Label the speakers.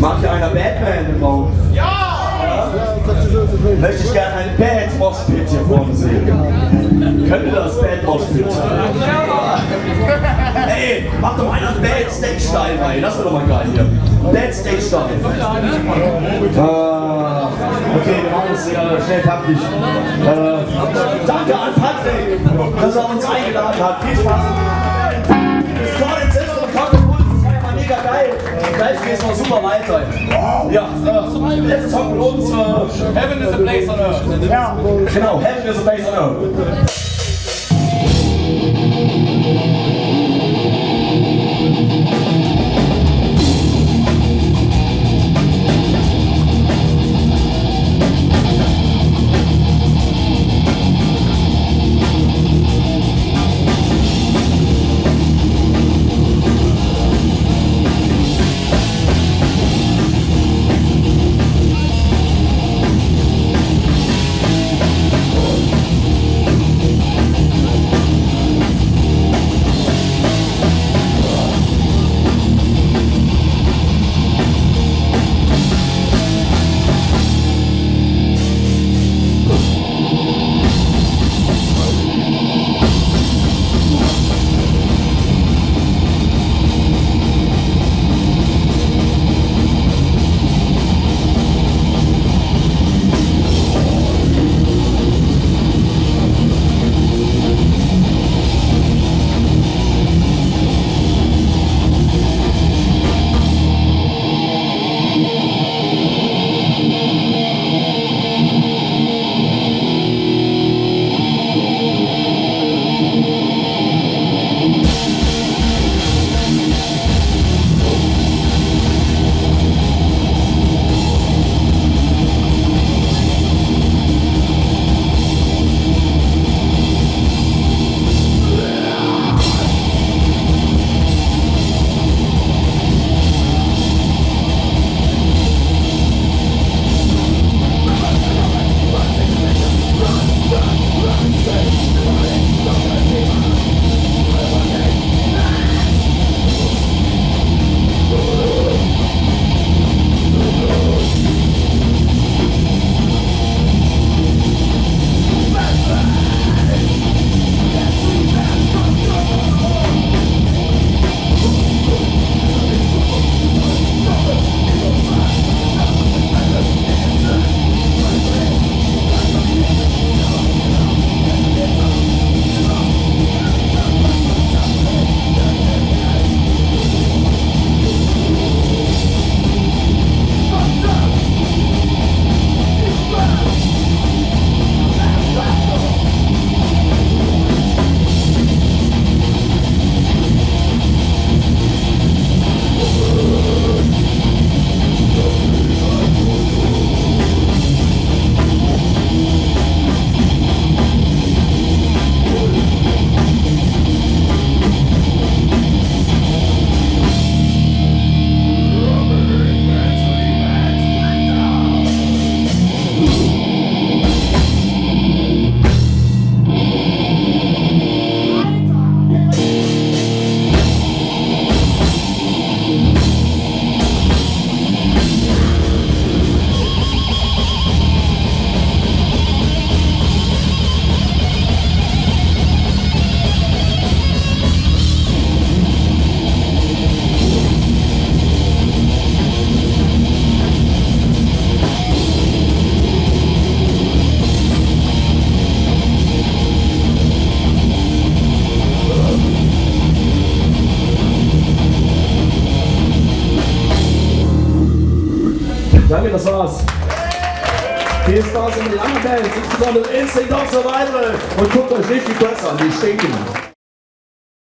Speaker 1: Macht ja einer Batman im Raum? Ja! Möchte ich gerne einen Bad Moshpit hier vorne sehen. Könnt ihr das Bad Moshpit? Ey, mach doch einer Bad Steak Stein rein. Das wäre doch mal geil hier. Bad Steak Stein. Ah, okay, wir machen es äh, schnell taktisch. Äh, danke an Patrick, dass er uns eingeladen hat. Viel Spaß. Gleich geht's noch super weiter. Ja, äh, letztes Song von uns. Äh,
Speaker 2: Heaven is a place on earth.
Speaker 1: ja, genau, Heaven is a place on earth. Danke, das war's. Viel Spaß mit den anderen Bands, insbesondere Instinct of Survival und guckt euch nicht die an, die stinken.